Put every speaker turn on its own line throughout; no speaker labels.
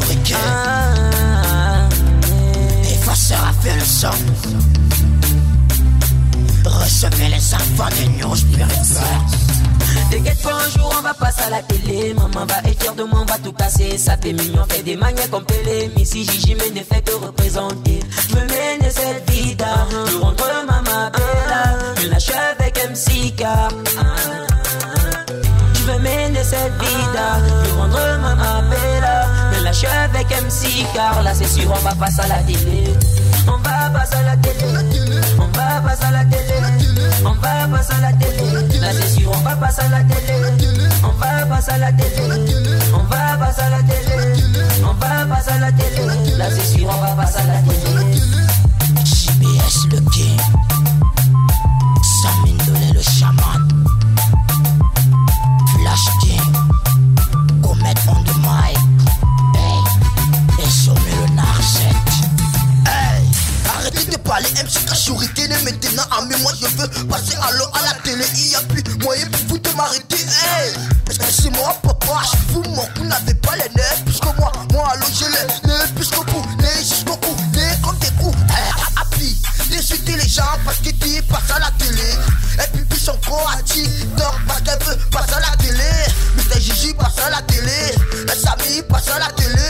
shuriken. Effaceur a fait le son. Recevez les enfants de New Spirit
T'inquiète pas, un jour on va passer à la télé. Maman va être fière de moi, on va tout casser. Ça fait mignon, fait des manières comme Pelé. Mais si me ne fait que représenter, je me mène cette vida. Je rentre Maman Bella, je lâche avec MC car. Je veux mener cette vida, je rendre Maman Bella. Avec MC car là c'est sûr on va passer à la télé. On va passer à la télé. On va passer à la télé. On va passer à la télé. Là c'est sûr on va passer à la télé. On va passer à la télé. On va passer à la télé. On va passer à la télé.
Arrêtez de parler MC Kashuriken et maintenant en moi je veux passer à l'eau à la télé. Il y a plus moyen pour vous de m'arrêter parce que c'est moi papa, je vous n'avez pas les nerfs. Plus que moi Moi allô j'ai les nerfs plus que vous, les jusqu'au bout, les comme des coups. Hey, appli, d'insulter les gens parce que tu passes à la télé. Et puis puis son corps à TikTok parce qu'elle veut passer à la télé. Mr Gigi passe à la télé. Et Samy passe à la télé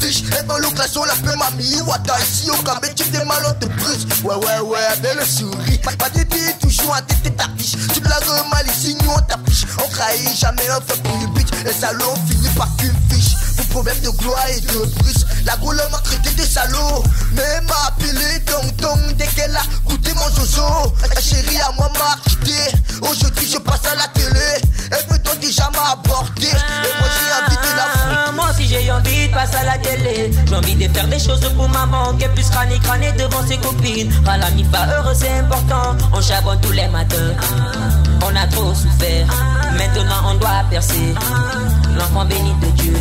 paix mamie fiche. Elle veut le glaçon, la paix mamie Wata. Ici au Gambé, tu fais mal, on. Ouais, ouais, ouais, avec le sourire. Pas, dire toujours à tête ta fiche. Tu blagues mal ici, nous on t'affiche. On trahit jamais, on fait pour le bitch. Les salauds, finit par qu'une fiche. Pour problème de gloire et de brise. La goule m'a traité de salaud. Mais m'a appelé Dong Dong dès qu'elle a goûté mon zozo. La chérie j'ai envie de
passer à la télé. J'ai envie de faire des choses pour maman Qu'elle puisse crâner crâner devant ses copines. À la mi pas heureux c'est important. On charbonne tous les matins. On a trop souffert. Maintenant on doit percer. L'enfant béni de Dieu.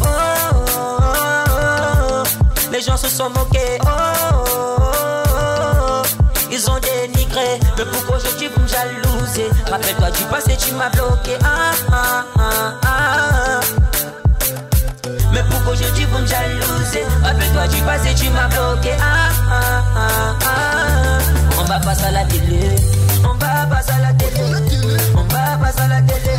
Oh, oh, oh. Les gens se sont moqués. Oh. Ils ont dénigré. Mais pourquoi aujourd'hui vous me jalousez? Rappelle-toi du passé tu m'as bloqué. Ah ah ah Tu m'as bloqué ah, ah, ah, ah. On va passer à la télé On va passer à la télé On va passer à la télé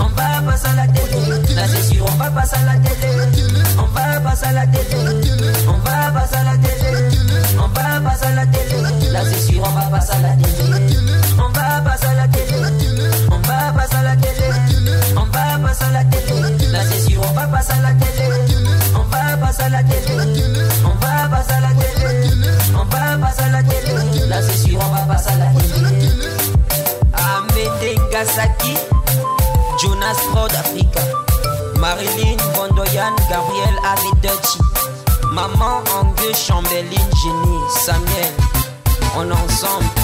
On va passer à la télé Là c'est sûr, on va passer à la télé On va passer à la télé On va passer à la télé On va passer à la télé Là c'est sûr, on va passer à la télé On va passer à la télé On va passer à la télé On va passer à la télé Là c'est sûr, on va passer à la télé On va passer à la télé Prod Africa Marilyn Bondoyan Gabriel Avidochi Maman Angue Chambelline Génie Samuel. On ensemble